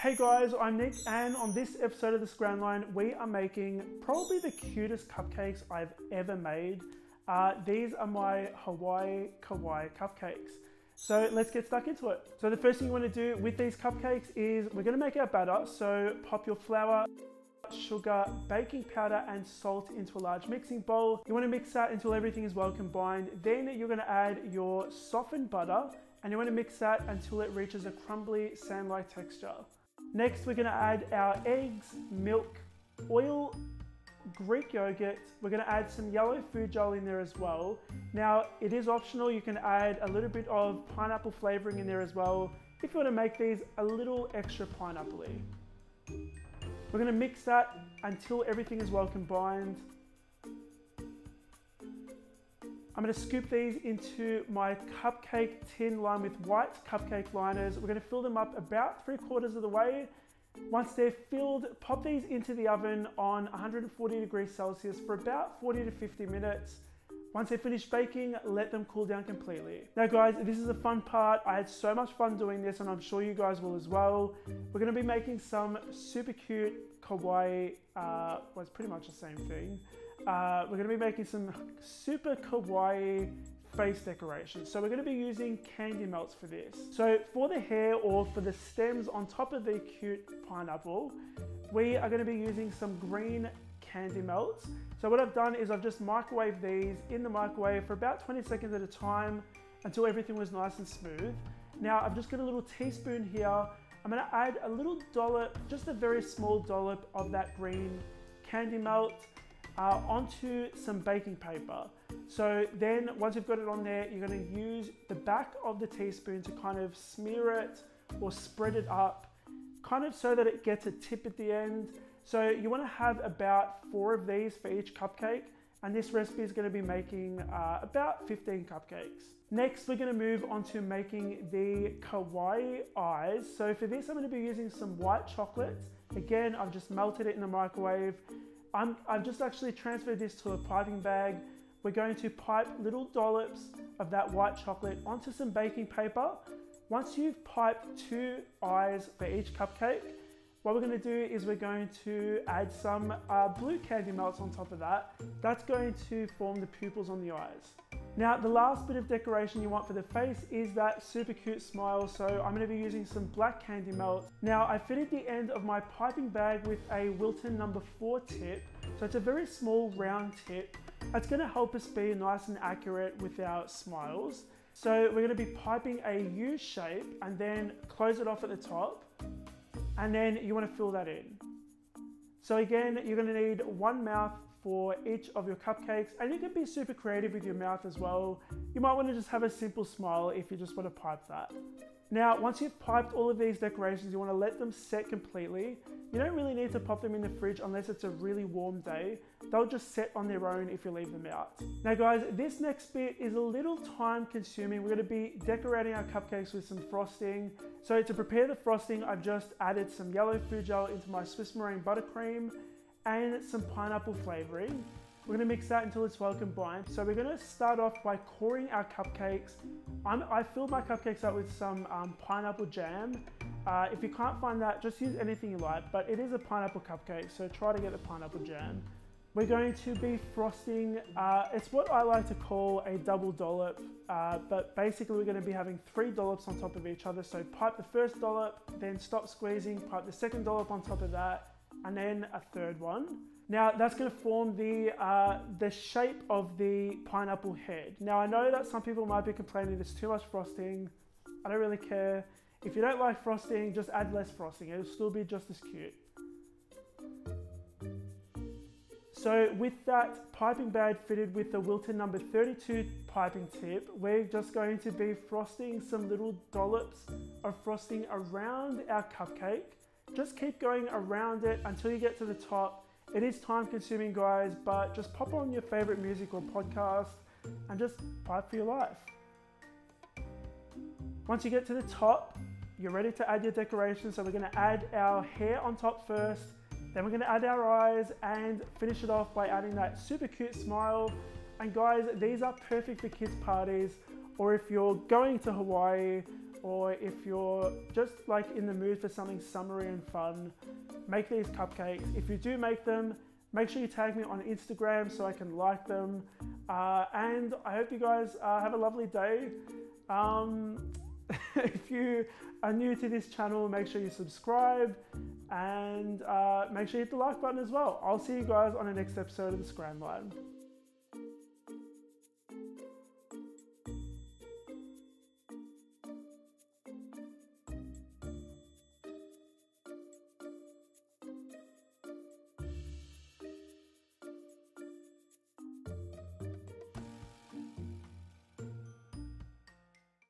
Hey guys, I'm Nick, and on this episode of the Scran Line, we are making probably the cutest cupcakes I've ever made. Uh, these are my Hawaii Kawaii cupcakes. So let's get stuck into it. So the first thing you want to do with these cupcakes is we're going to make our batter. So pop your flour, sugar, baking powder and salt into a large mixing bowl. You want to mix that until everything is well combined. Then you're going to add your softened butter and you want to mix that until it reaches a crumbly sand-like texture. Next, we're gonna add our eggs, milk, oil, Greek yogurt. We're gonna add some yellow food gel in there as well. Now, it is optional. You can add a little bit of pineapple flavoring in there as well if you wanna make these a little extra pineapple-y. We're gonna mix that until everything is well combined. I'm gonna scoop these into my cupcake tin lined with white cupcake liners. We're gonna fill them up about three quarters of the way. Once they're filled, pop these into the oven on 140 degrees Celsius for about 40 to 50 minutes. Once they're finished baking, let them cool down completely. Now guys, this is a fun part. I had so much fun doing this and I'm sure you guys will as well. We're gonna be making some super cute kawaii, uh, well it's pretty much the same thing. Uh, we're going to be making some super kawaii face decorations. So we're going to be using candy melts for this. So for the hair or for the stems on top of the cute pineapple, we are going to be using some green candy melts. So what I've done is I've just microwaved these in the microwave for about 20 seconds at a time until everything was nice and smooth. Now I've just got a little teaspoon here. I'm gonna add a little dollop, just a very small dollop of that green candy melt uh, onto some baking paper. So then once you've got it on there, you're gonna use the back of the teaspoon to kind of smear it or spread it up, kind of so that it gets a tip at the end. So you wanna have about four of these for each cupcake. And this recipe is gonna be making uh, about 15 cupcakes. Next, we're gonna move on to making the kawaii eyes. So for this, I'm gonna be using some white chocolate. Again, I've just melted it in the microwave. I'm, I've just actually transferred this to a piping bag. We're going to pipe little dollops of that white chocolate onto some baking paper. Once you've piped two eyes for each cupcake, what we're going to do is we're going to add some uh, blue candy melts on top of that. That's going to form the pupils on the eyes. Now, the last bit of decoration you want for the face is that super cute smile. So I'm gonna be using some black candy melt. Now, I fitted the end of my piping bag with a Wilton number four tip. So it's a very small round tip. That's gonna help us be nice and accurate with our smiles. So we're gonna be piping a U shape and then close it off at the top. And then you wanna fill that in. So again, you're gonna need one mouth for each of your cupcakes and you can be super creative with your mouth as well. You might want to just have a simple smile if you just want to pipe that. Now, once you've piped all of these decorations, you want to let them set completely. You don't really need to pop them in the fridge unless it's a really warm day. They'll just set on their own if you leave them out. Now guys, this next bit is a little time consuming. We're gonna be decorating our cupcakes with some frosting. So to prepare the frosting, I've just added some yellow food gel into my Swiss meringue buttercream and some pineapple flavoring. We're gonna mix that until it's well combined. So we're gonna start off by coring our cupcakes. I'm, i filled my cupcakes up with some um, pineapple jam. Uh, if you can't find that, just use anything you like, but it is a pineapple cupcake, so try to get the pineapple jam. We're going to be frosting, uh, it's what I like to call a double dollop, uh, but basically we're gonna be having three dollops on top of each other. So pipe the first dollop, then stop squeezing, pipe the second dollop on top of that, and then a third one. Now that's going to form the, uh, the shape of the pineapple head. Now I know that some people might be complaining there's too much frosting. I don't really care. If you don't like frosting, just add less frosting. It'll still be just as cute. So with that piping bag fitted with the Wilton number 32 piping tip, we're just going to be frosting some little dollops of frosting around our cupcake. Just keep going around it until you get to the top. It is time consuming guys, but just pop on your favorite music or podcast and just pipe for your life. Once you get to the top, you're ready to add your decorations. So we're gonna add our hair on top first, then we're gonna add our eyes and finish it off by adding that super cute smile. And guys, these are perfect for kids parties or if you're going to Hawaii or if you're just like in the mood for something summery and fun, make these cupcakes. If you do make them, make sure you tag me on Instagram so I can like them. Uh, and I hope you guys uh, have a lovely day. Um, if you are new to this channel, make sure you subscribe and uh, make sure you hit the like button as well. I'll see you guys on the next episode of the Scran.